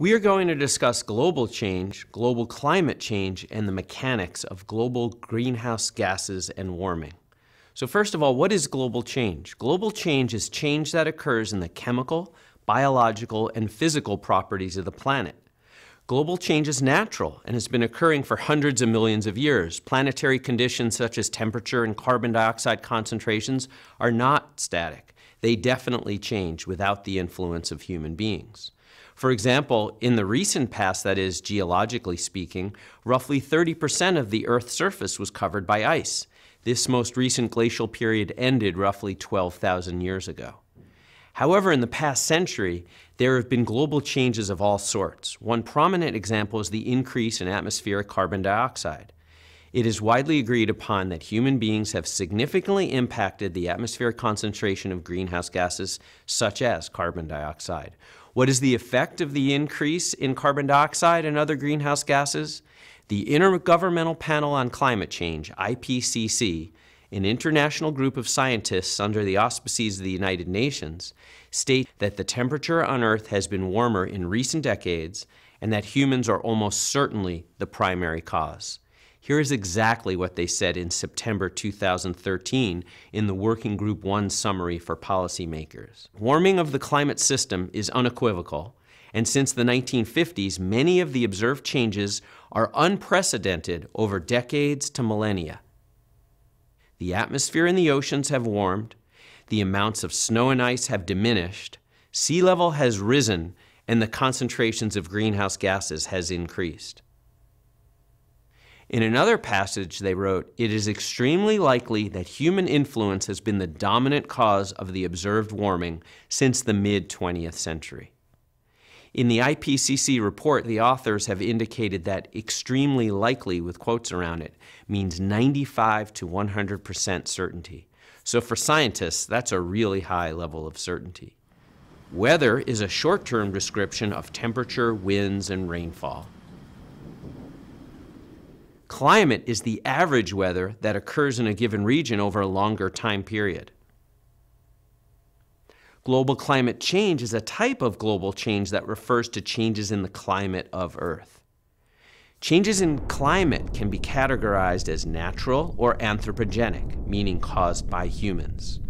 We are going to discuss global change, global climate change, and the mechanics of global greenhouse gases and warming. So first of all, what is global change? Global change is change that occurs in the chemical, biological, and physical properties of the planet. Global change is natural and has been occurring for hundreds of millions of years. Planetary conditions such as temperature and carbon dioxide concentrations are not static. They definitely change without the influence of human beings. For example, in the recent past, that is, geologically speaking, roughly 30% of the Earth's surface was covered by ice. This most recent glacial period ended roughly 12,000 years ago. However, in the past century, there have been global changes of all sorts. One prominent example is the increase in atmospheric carbon dioxide. It is widely agreed upon that human beings have significantly impacted the atmospheric concentration of greenhouse gases, such as carbon dioxide, what is the effect of the increase in carbon dioxide and other greenhouse gases? The Intergovernmental Panel on Climate Change, IPCC, an international group of scientists under the auspices of the United Nations, state that the temperature on Earth has been warmer in recent decades and that humans are almost certainly the primary cause. Here is exactly what they said in September 2013 in the Working Group 1 summary for policymakers. Warming of the climate system is unequivocal, and since the 1950s, many of the observed changes are unprecedented over decades to millennia. The atmosphere and the oceans have warmed, the amounts of snow and ice have diminished, sea level has risen, and the concentrations of greenhouse gases has increased. In another passage, they wrote, It is extremely likely that human influence has been the dominant cause of the observed warming since the mid 20th century. In the IPCC report, the authors have indicated that extremely likely, with quotes around it, means 95 to 100% certainty. So for scientists, that's a really high level of certainty. Weather is a short term description of temperature, winds, and rainfall. Climate is the average weather that occurs in a given region over a longer time period. Global climate change is a type of global change that refers to changes in the climate of Earth. Changes in climate can be categorized as natural or anthropogenic, meaning caused by humans.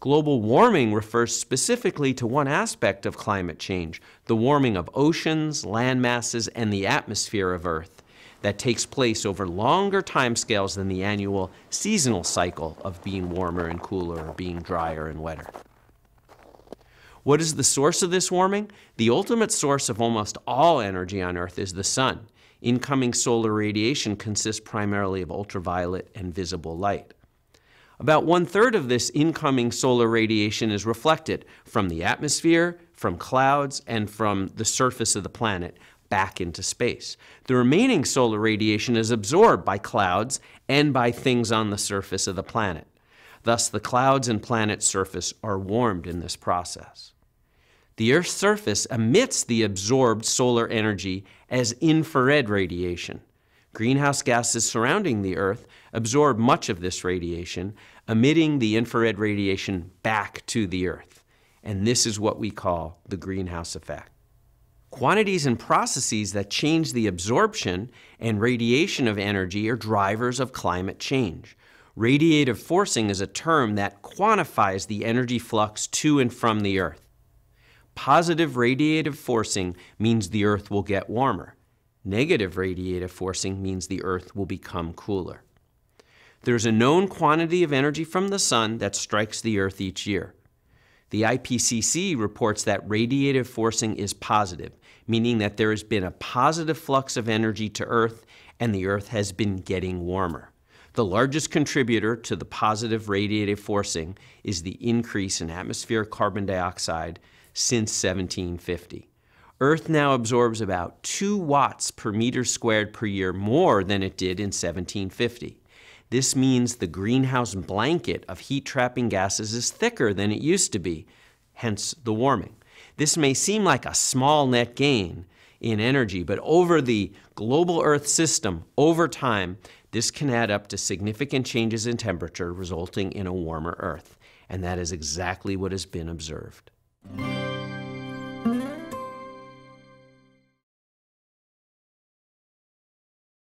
Global warming refers specifically to one aspect of climate change, the warming of oceans, land masses, and the atmosphere of Earth that takes place over longer timescales than the annual seasonal cycle of being warmer and cooler or being drier and wetter. What is the source of this warming? The ultimate source of almost all energy on Earth is the sun. Incoming solar radiation consists primarily of ultraviolet and visible light. About one third of this incoming solar radiation is reflected from the atmosphere, from clouds, and from the surface of the planet, back into space. The remaining solar radiation is absorbed by clouds and by things on the surface of the planet. Thus, the clouds and planet's surface are warmed in this process. The Earth's surface emits the absorbed solar energy as infrared radiation. Greenhouse gases surrounding the Earth absorb much of this radiation, emitting the infrared radiation back to the Earth. And this is what we call the greenhouse effect. Quantities and processes that change the absorption and radiation of energy are drivers of climate change. Radiative forcing is a term that quantifies the energy flux to and from the Earth. Positive radiative forcing means the Earth will get warmer. Negative radiative forcing means the Earth will become cooler. There's a known quantity of energy from the Sun that strikes the Earth each year. The IPCC reports that radiative forcing is positive, meaning that there has been a positive flux of energy to Earth and the Earth has been getting warmer. The largest contributor to the positive radiative forcing is the increase in atmospheric carbon dioxide since 1750. Earth now absorbs about 2 watts per meter squared per year more than it did in 1750. This means the greenhouse blanket of heat trapping gases is thicker than it used to be, hence the warming. This may seem like a small net gain in energy, but over the global Earth system, over time, this can add up to significant changes in temperature, resulting in a warmer Earth. And that is exactly what has been observed.